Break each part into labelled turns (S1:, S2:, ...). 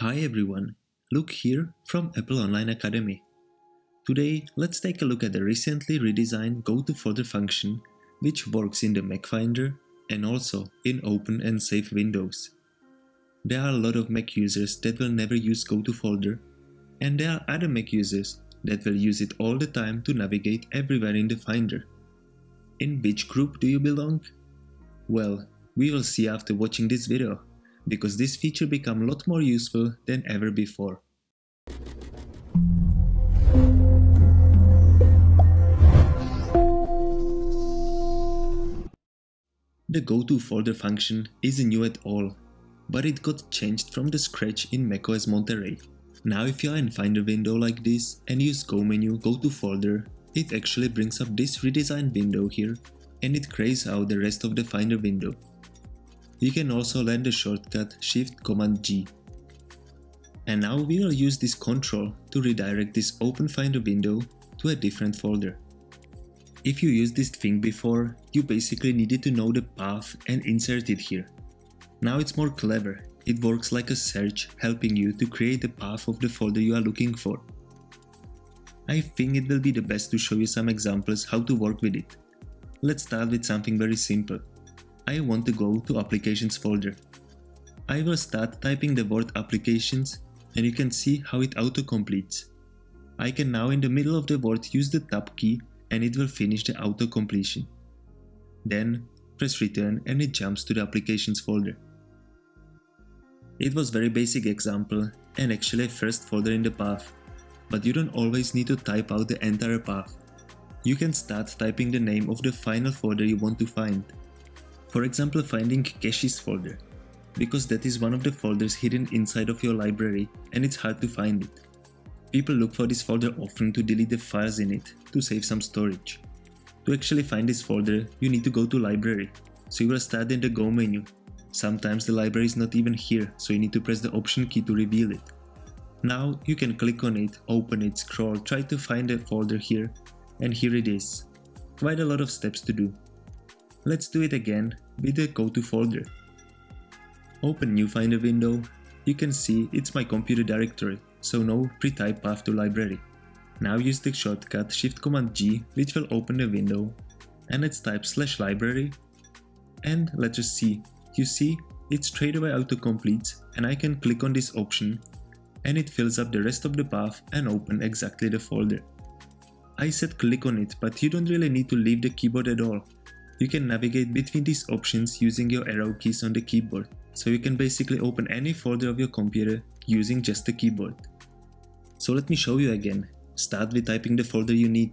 S1: Hi everyone, Luke here from Apple Online Academy. Today, let's take a look at the recently redesigned Go to Folder function, which works in the Mac Finder and also in open and save windows. There are a lot of Mac users that will never use Go to Folder, and there are other Mac users that will use it all the time to navigate everywhere in the Finder. In which group do you belong? Well, we will see after watching this video, because this feature become a lot more useful than ever before. The go-to folder function isn't new at all, but it got changed from the scratch in macOS Monterey. Now if you are in Finder window like this and use Go menu Go to folder, it actually brings up this redesigned window here and it grays out the rest of the Finder window. You can also land the shortcut Shift Command G. And now we will use this control to redirect this Open Finder window to a different folder. If you used this thing before, you basically needed to know the path and insert it here. Now it's more clever, it works like a search helping you to create the path of the folder you are looking for. I think it will be the best to show you some examples how to work with it. Let's start with something very simple. I want to go to applications folder. I will start typing the word applications and you can see how it auto-completes. I can now in the middle of the word use the tab key and it will finish the auto completion. Then press return and it jumps to the applications folder. It was very basic example and actually first folder in the path, but you don't always need to type out the entire path. You can start typing the name of the final folder you want to find. For example finding caches folder, because that is one of the folders hidden inside of your library and it's hard to find it. People look for this folder often to delete the files in it, to save some storage. To actually find this folder, you need to go to library, so you will start in the go menu. Sometimes the library is not even here, so you need to press the option key to reveal it. Now you can click on it, open it, scroll, try to find the folder here, and here it is. Quite a lot of steps to do. Let's do it again with the go to folder. Open new finder window, you can see it's my computer directory so no pre-type path to library. Now use the shortcut Shift Command G which will open the window and let's type slash library and let's just see. You see, it straight away auto-completes and I can click on this option and it fills up the rest of the path and open exactly the folder. I said click on it, but you don't really need to leave the keyboard at all. You can navigate between these options using your arrow keys on the keyboard, so you can basically open any folder of your computer using just the keyboard. So let me show you again. Start with typing the folder you need,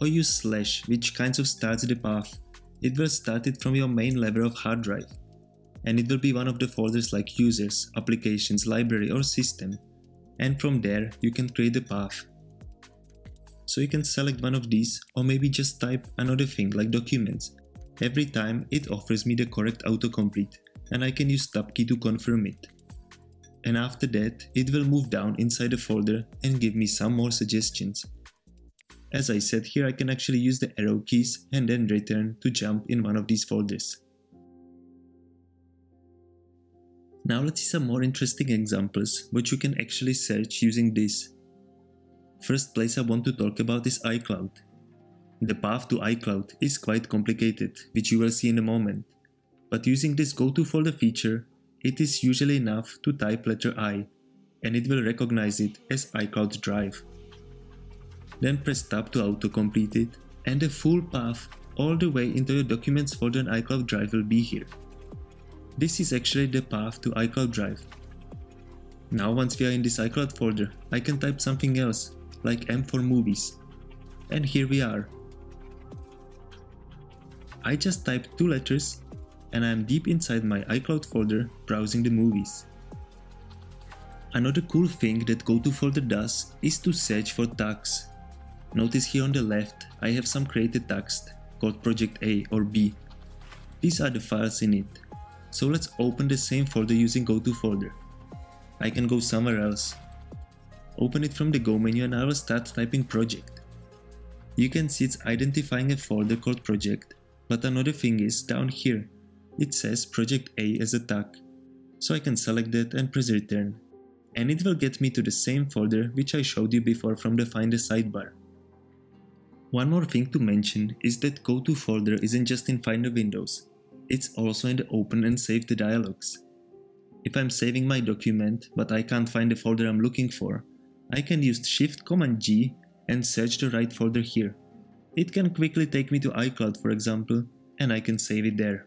S1: or use slash which kinds of starts the path. It will start it from your main level of hard drive, and it will be one of the folders like users, applications, library or system, and from there you can create the path. So you can select one of these or maybe just type another thing like documents. Every time it offers me the correct autocomplete and I can use tab key to confirm it and after that it will move down inside the folder and give me some more suggestions. As I said here I can actually use the arrow keys and then return to jump in one of these folders. Now let's see some more interesting examples which you can actually search using this. First place I want to talk about is iCloud. The path to iCloud is quite complicated, which you will see in a moment. But using this go to folder feature, it is usually enough to type letter I and it will recognize it as iCloud Drive. Then press tab to autocomplete it and the full path all the way into your documents folder in iCloud Drive will be here. This is actually the path to iCloud Drive. Now once we are in this iCloud folder, I can type something else, like M for movies. And here we are. I just typed two letters and I am deep inside my iCloud folder browsing the movies. Another cool thing that GoTo folder does is to search for tags. Notice here on the left I have some created tags called project A or B. These are the files in it. So let's open the same folder using GoTo folder. I can go somewhere else. Open it from the Go menu and I will start typing project. You can see it's identifying a folder called project, but another thing is down here it says project A as a tag, so I can select that and press return. and it will get me to the same folder which I showed you before from the find Finder sidebar. One more thing to mention is that Go to folder isn't just in Finder windows, it's also in the Open and Save the dialogues. If I'm saving my document but I can't find the folder I'm looking for, I can use Shift Command G and search the right folder here. It can quickly take me to iCloud for example, and I can save it there.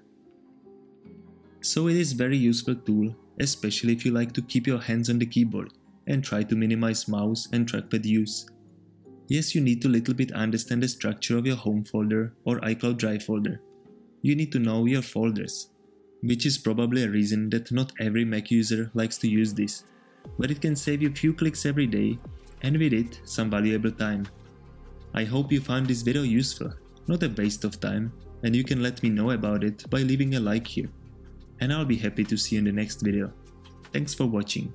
S1: So it is a very useful tool, especially if you like to keep your hands on the keyboard and try to minimize mouse and trackpad use. Yes, you need to little bit understand the structure of your home folder or iCloud Drive folder. You need to know your folders, which is probably a reason that not every Mac user likes to use this, but it can save you few clicks every day and with it some valuable time. I hope you found this video useful, not a waste of time, and you can let me know about it by leaving a like here. And I'll be happy to see you in the next video. Thanks for watching.